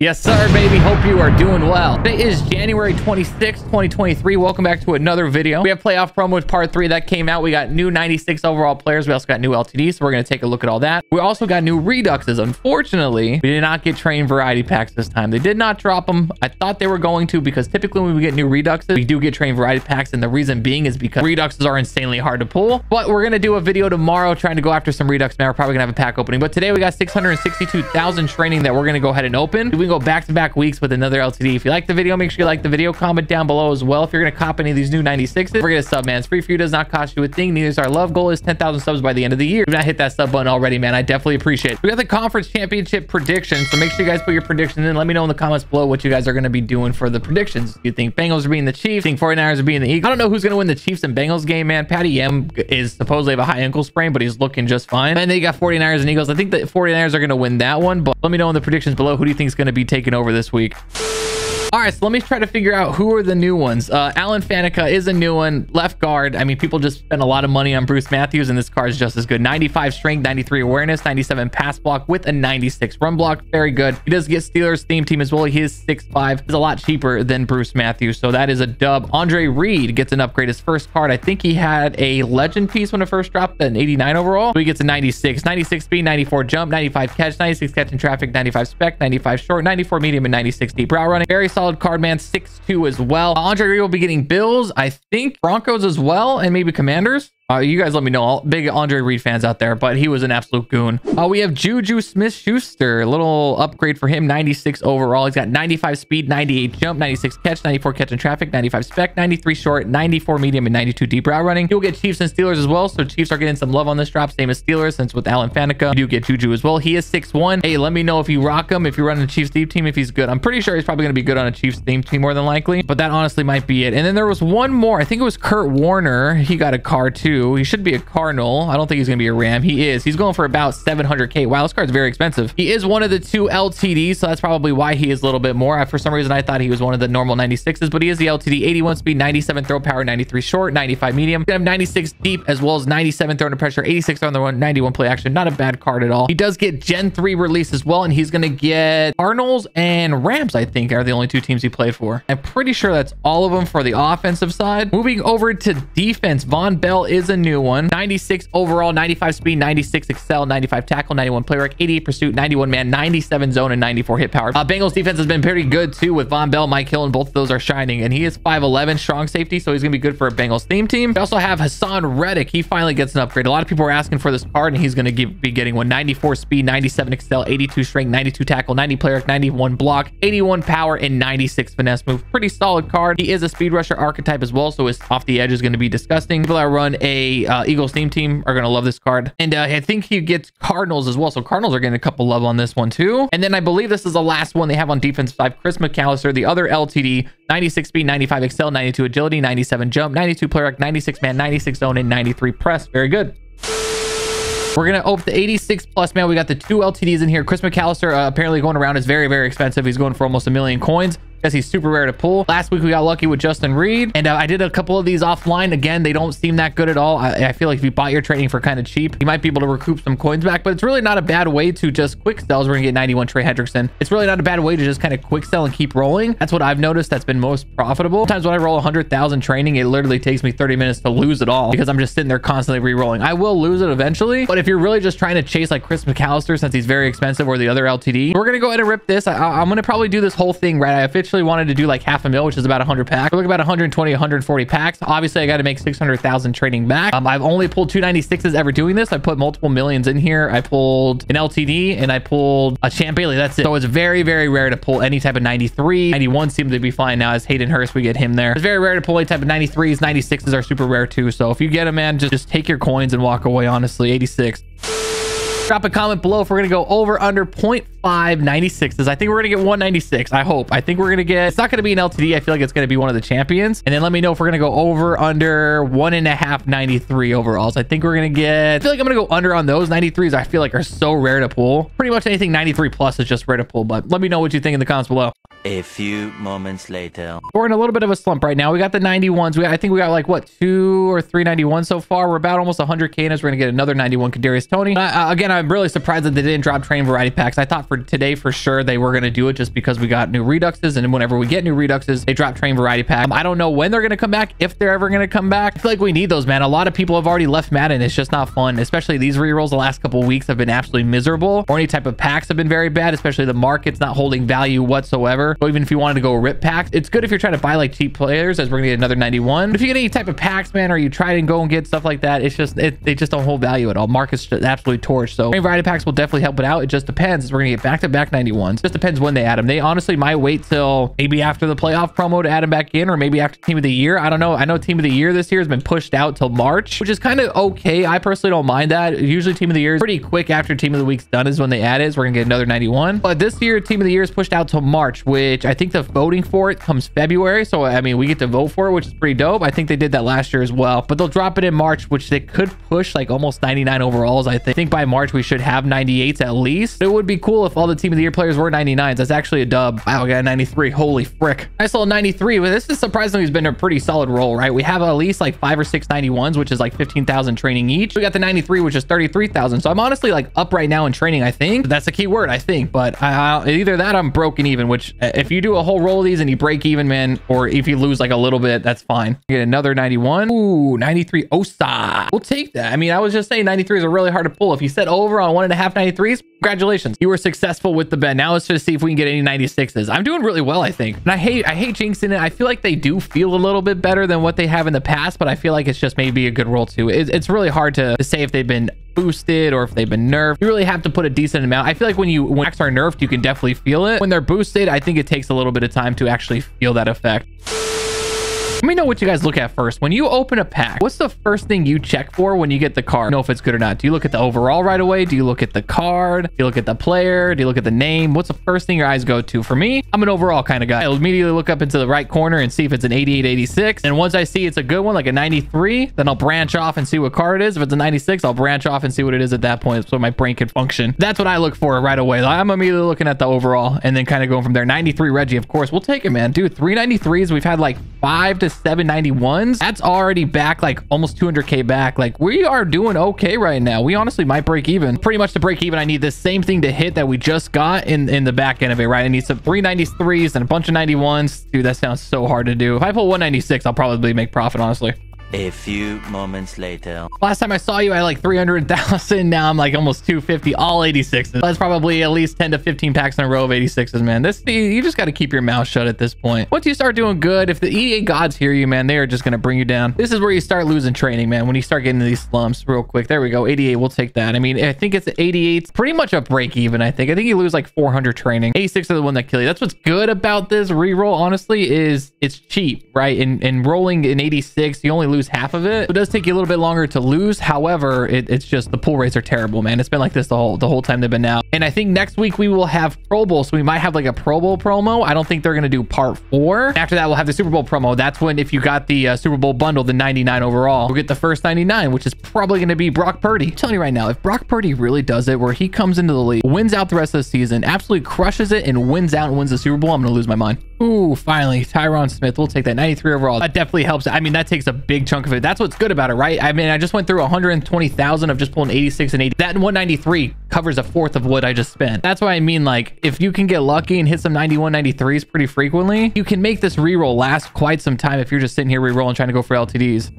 Yes, sir, baby. Hope you are doing well. Today is January 26, 2023. Welcome back to another video. We have playoff promos part three that came out. We got new 96 overall players. We also got new LTDs, so we're going to take a look at all that. We also got new Reduxes. Unfortunately, we did not get train variety packs this time. They did not drop them. I thought they were going to because typically when we get new Reduxes, we do get train variety packs. And the reason being is because Reduxes are insanely hard to pull. But we're going to do a video tomorrow trying to go after some Redux. Man, we're probably going to have a pack opening. But today we got 662,000 training that we're going to go ahead and open. We go back-to-back weeks with another LTD. If you like the video, make sure you like the video. Comment down below as well. If you're going to cop any of these new 96s, we're going to sub, man. It's free for you. Does not cost you a thing. Neither is our love goal is 10,000 subs by the end of the year. If not hit that sub button already, man, I definitely appreciate it. We got the conference championship prediction. So make sure you guys put your predictions in. Let me know in the comments below what you guys are going to be doing for the predictions. You think Bengals are being the Chiefs? Think 49ers are being the Eagles? I don't know who's going to win the Chiefs and Bengals game, man. Patty M is supposedly have a high ankle sprain, but he's looking just fine. And then you got 49ers and Eagles. I think the 49ers are going to win that one, but let me know in the predictions below who do you think is going to be taking over this week. All right, so let me try to figure out who are the new ones. Uh, Alan Faneca is a new one. Left guard. I mean, people just spend a lot of money on Bruce Matthews, and this card is just as good. 95 strength, 93 awareness, 97 pass block with a 96 run block. Very good. He does get Steelers theme team as well. He is 6'5". He's a lot cheaper than Bruce Matthews, so that is a dub. Andre Reed gets an upgrade. His first card, I think he had a legend piece when it first dropped, an 89 overall. So he gets a 96. 96 speed, 94 jump, 95 catch, 96 catch in traffic, 95 spec, 95 short, 94 medium, and 96 deep route running. Very card, man. 6-2 as well. Andre Reed will be getting Bills, I think Broncos as well, and maybe Commanders. Uh, you guys let me know. All big Andre Reed fans out there, but he was an absolute goon. Uh, we have Juju Smith-Schuster. A little upgrade for him. 96 overall. He's got 95 speed, 98 jump, 96 catch, 94 catch in traffic, 95 spec, 93 short, 94 medium, and 92 deep route running. You'll get Chiefs and Steelers as well. So Chiefs are getting some love on this drop. Same as Steelers, since with Alan Faneca, you do get Juju as well. He is 6'1". Hey, let me know if you rock him, if you're running a Chiefs theme team, if he's good. I'm pretty sure he's probably going to be good on a Chiefs theme team more than likely, but that honestly might be it. And then there was one more. I think it was Kurt Warner. He got a car too. He should be a Cardinal. I don't think he's going to be a Ram. He is. He's going for about 700k. Wow, this card's very expensive. He is one of the two LTDs, so that's probably why he is a little bit more. I, for some reason, I thought he was one of the normal 96s, but he is the LTD. 81 speed, 97 throw power, 93 short, 95 medium. Gonna have 96 deep as well as 97 throw under pressure, 86 on the one, 91 play action. Not a bad card at all. He does get Gen 3 release as well, and he's going to get Cardinals and Rams, I think, are the only two teams he played for. I'm pretty sure that's all of them for the offensive side. Moving over to defense, Vonn Bell is a new one. 96 overall, 95 speed, 96 excel, 95 tackle, 91 play work, 88 pursuit, 91 man, 97 zone, and 94 hit power. Uh, Bengals defense has been pretty good too with Vonn Bell, Mike Hill, and both of those are shining. And he is 5'11 strong safety, so he's going to be good for a Bengals theme team. We also have Haason Reddick. He finally gets an upgrade. A lot of people are asking for this card, and he's going to be getting one. 94 speed, 97 excel, 82 strength, 92 tackle, 90 play work, 91 block, 81 power, and 96 finesse move. Pretty solid card. He is a speed rusher archetype as well, so his off the edge is going to be disgusting. People that run a uh, Eagles theme team are going to love this card. And uh, I think he gets Cardinals as well. So Cardinals are getting a couple love on this one too. And then I believe this is the last one they have on defense side. Chris McAlister, the other LTD, 96 speed, 95 excel, 92 agility, 97 jump, 92 player rec, 96 man, 96 zone, and 93 press. Very good. We're going to open the 86 plus, man. We got the two LTDs in here. Chris McAlister uh, apparently going around is very, very expensive. He's going for almost a million coins because he's super rare to pull. Last week, we got lucky with Justin Reed, and uh, I did a couple of these offline. Again, they don't seem that good at all. I, I, feel like if you bought your trading for kind of cheap, you might be able to recoup some coins back, but it's really not a bad way to just quick sells. We're going to get 91 Trey Hendrickson. It's really not a bad way to just kind of quick sell and keep rolling. That's what I've noticed that's been most profitable. Sometimes when I roll 100,000 training, it literally takes me 30 minutes to lose it all because I'm just sitting there constantly re-rolling. I will lose it eventually, but if you're really just trying to chase like Chris McAlister since he's very expensive, or the other LTD, we're going to go ahead and rip this. I, I'm going to probably do this whole thing right. I officially wanted to do like half a mil, which is about 100 packs. We're looking about 120, 140 packs. Obviously, I got to make 600,000 trading back. Um, I've only pulled 296s ever doing this. I put multiple millions in here. I pulled an LTD and I pulled a Champ Bailey. That's it. So it's very, very rare to pull any type of 93. 91 seems to be fine now as Hayden Hurst. We get him there. It's very rare to pull any type of 93s. 96s are super rare too. So if you get a man, just, just take your coins and walk away, honestly. 86. Drop a comment below if we're going to go over under 0.5 96s. I think we're going to get 196. I hope. I think we're going to get, it's not going to be an LTD. I feel like it's going to be one of the champions. And then let me know if we're going to go over under one and a half 93 overalls. I think we're going to get, I feel like I'm going to go under on those 93s. I feel like are so rare to pull. Pretty much anything 93 plus is just rare to pull, but let me know what you think in the comments below. A few moments later. We're in a little bit of a slump right now. We got the 91s. We, I think we got like, what, two or three 91s so far. We're about almost 100 Canas. We're going to get another 91 Kadarius Toney. Uh, again, I'm really surprised that they didn't drop training variety packs. I thought for today for sure they were going to do it just because we got new Reduxes. And whenever we get new Reduxes, they drop train variety pack. Um, I don't know when they're going to come back, if they're ever going to come back. I feel like we need those, man. A lot of people have already left Madden. It's just not fun, especially these rerolls the last couple weeks have been absolutely miserable. Or any type of packs have been very bad, especially the market's not holding value whatsoever. So even if you wanted to go rip packs. It's good if you're trying to buy like cheap players as we're gonna get another 91. But if you get any type of packs, man, or you try and go and get stuff like that, it's just, it, they just don't hold value at all. Market's absolutely torched. So variety packs will definitely help it out. It just depends. We're gonna get back-to-back 91s. Just depends when they add them. They honestly might wait till maybe after the playoff promo to add them back in, or maybe after team of the year. I don't know. I know team of the year this year has been pushed out till March, which is kind of okay. I personally don't mind that. Usually team of the year is pretty quick after team of the week's done is when they add it. So we're gonna get another 91. But this year, team of the year is pushed out till March, which I think the voting for it comes February. So, I mean, we get to vote for it, which is pretty dope. I think they did that last year as well. But they'll drop it in March, which they could push like almost 99 overalls. I think, I think by March, we should have 98s at least. It would be cool if all the Team of the Year players were 99s. That's actually a dub. Wow, we got 93. Holy frick. I saw 93. But this is surprisingly has been a pretty solid roll, right? We have at least like five or six 91s, which is like 15,000 training each. We got the 93, which is 33,000. So I'm honestly like up right now in training, I think. That's a key word, I think. But I, I, either that I'm broken even, which uh, if you do a whole roll of these and you break even, man, or if you lose like a little bit, that's fine. Get another 91. Ooh, 93 Osa. We'll take that. I mean, I was just saying 93s are really hard to pull. If you set over on one and a half 93s, congratulations. You were successful with the bet. Now let's just see if we can get any 96s. I'm doing really well, I think. And I hate, I hate jinxing it. I feel like they do feel a little bit better than what they have in the past, but I feel like it's just maybe a good roll too. It, it's really hard to, to say if they've been boosted or if they've been nerfed. You really have to put a decent amount. I feel like when you when packs are nerfed, you can definitely feel it. When they're boosted, I think it takes a little bit of time to actually feel that effect. Let me know what you guys look at first. When you open a pack, what's the first thing you check for when you get the card? Know if it's good or not. Do you look at the overall right away? Do you look at the card? Do you look at the player? Do you look at the name? What's the first thing your eyes go to? For me, I'm an overall kind of guy. I'll immediately look up into the right corner and see if it's an 88, 86. And once I see it's a good one, like a 93, then I'll branch off and see what card it is. If it's a 96, I'll branch off and see what it is at that point so my brain can function. That's what I look for right away. I'm immediately looking at the overall and then kind of going from there. 93 Reggie, of course. We'll take it, man. Dude, 393s. We've had like five to 791s. That's already back like almost 200k back. Like we are doing okay right now. We honestly might break even. Pretty much to break even, I need the same thing to hit that we just got in, in the back end of it, right? I need some 393s and a bunch of 91s. Dude, that sounds so hard to do. If I pull 196, I'll probably make profit, honestly. A few moments later. Last time I saw you, I had like 300,000. Now I'm like almost 250, all 86s. That's probably at least 10 to 15 packs in a row of 86s, man. This You just got to keep your mouth shut at this point. Once you start doing good, if the EA gods hear you, man, they are just going to bring you down. This is where you start losing training, man. When you start getting these slumps real quick. There we go. 88. We'll take that. I mean, I think it's 88. Pretty much a break even, I think. I think you lose like 400 training. 86 are the one that kill you. That's what's good about this reroll, honestly, is it's cheap, right? And, and rolling in 86, you only lose half of it. It does take you a little bit longer to lose. However, it, it's just the pull rates are terrible, man. It's been like this the whole the whole time they've been now. And I think next week we will have Pro Bowl, so we might have like a Pro Bowl promo. I don't think they're gonna do part four. After that, we'll have the Super Bowl promo. That's when if you got the uh, Super Bowl bundle, the 99 overall, we'll get the first 99, which is probably gonna be Brock Purdy. I'm telling you right now, if Brock Purdy really does it, where he comes into the league, wins out the rest of the season, absolutely crushes it, and wins out and wins the Super Bowl, I'm gonna lose my mind. Ooh, finally, Tyron Smith. We'll take that 93 overall. That definitely helps. I mean, that takes a big chunk of it. That's what's good about it, right? I mean, I just went through 120,000 of just pulling 86 and 80. That 193 covers a fourth of what I just spent. That's why I mean, like, if you can get lucky and hit some 91, 93s pretty frequently, you can make this reroll last quite some time if you're just sitting here rerolling trying to go for LTDs.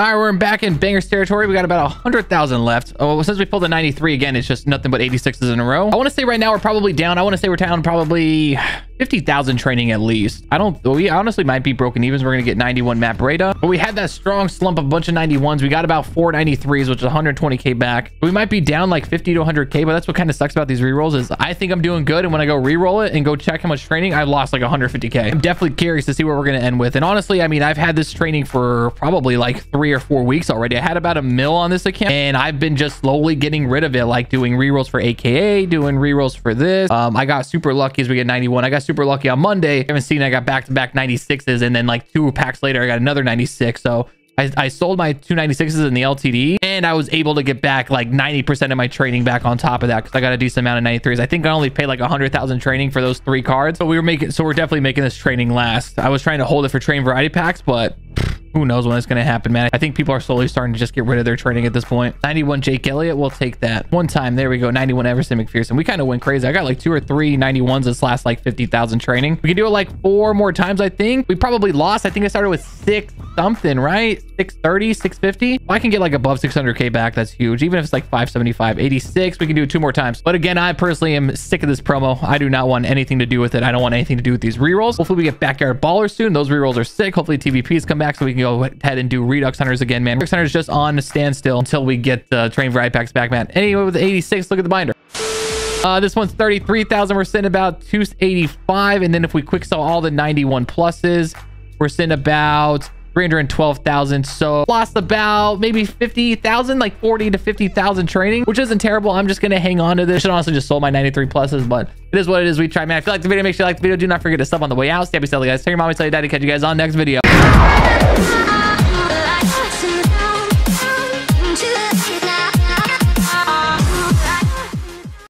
All right, we're back in bangers territory. We got about 100,000 left. Oh, since we pulled the 93 again, it's just nothing but 86s in a row. I want to say right now we're probably down. I want to say we're down probably 50,000 training at least. I don't, we honestly might be broken evens. We're going to get 91 Matt Breida, but we had that strong slump of a bunch of 91s. We got about 493s, which is 120k back. We might be down like 50 to 100k, but that's what kind of sucks about these rerolls is I think I'm doing good. And when I go reroll it and go check how much training, I lost like 150k. I'm definitely curious to see where we're going to end with. And honestly, I mean, I've had this training for probably like three or four weeks already. I had about a mil on this account and I've been just slowly getting rid of it, like doing rerolls for AKA, doing rerolls for this. Um, I got super lucky as we get 91. I got super lucky on Monday. I haven't seen I got back to back 96s and then like two packs later, I got another 96. So I, I sold my 296s in the LTD and I was able to get back like 90% of my training back on top of that because I got a decent amount of 93s. I think I only paid like 100,000 training for those three cards, but we were making, so we're definitely making this training last. I was trying to hold it for training variety packs, but who knows when it's going to happen, man. I think people are slowly starting to just get rid of their training at this point. 91 Jake Elliott, we'll take that. One time, there we go. 91 Everson McPherson. We kind of went crazy. I got like two or three 91s this last like 50,000 training. We can do it like four more times, I think. We probably lost. I think I started with six something, right? 630, 650. If I can get like above 600k back, that's huge. Even if it's like 575, 86, we can do it two more times. But again, I personally am sick of this promo. I do not want anything to do with it. I don't want anything to do with these rerolls. Hopefully we get backyard ballers soon. Those rerolls are sick. Hopefully TVPs come back so we can go ahead and do Redux Hunters again, man. Redux Hunters just on standstill until we get the train variety packs back, man. Anyway, with 86, look at the binder. Uh, this one's 33,000. We're sitting about 285. And then if we quick sell all the 91 pluses, we're sitting about 312,000. So lost about maybe 50,000, like 40 to 50,000 training, which isn't terrible. I'm just going to hang on to this. Should honestly just sold my 93 pluses, but it is what it is. We try, man. If you like the video, make sure you like the video. Do not forget to sub on the way out. Stay happy, guys. Tell your mom, tell your daddy. Catch you guys on next video.